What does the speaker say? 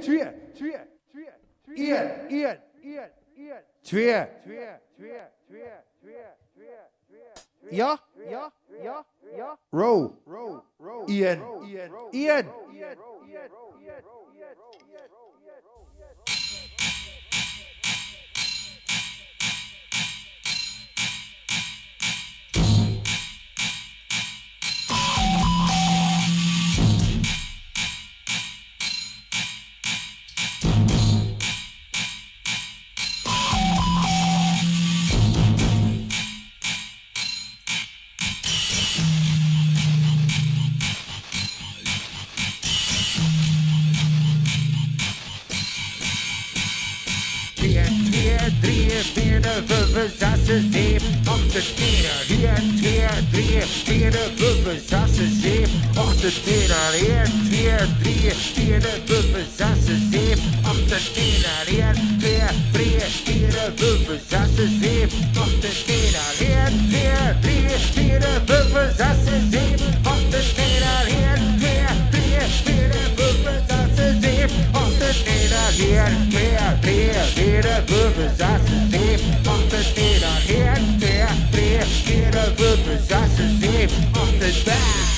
tre, tre, tre, en, en, en, en, tre, tre, Ja, ja, ja, ja. Row, row, row. En, drei, vier, Würfel, sechs, sieben, acht, neun, eins, zwei, drei, vier, fünf, sechs, sieben, acht, neun, eins, zwei, drei, vier, fünf, sechs, sieben, acht, neun, eins, zwei, drei, vier, fünf, sechs, sieben, acht, neun, eins, zwei, drei, vier, fünf, sechs, sieben, acht, huvudsassestiv Observerar huvudassassiv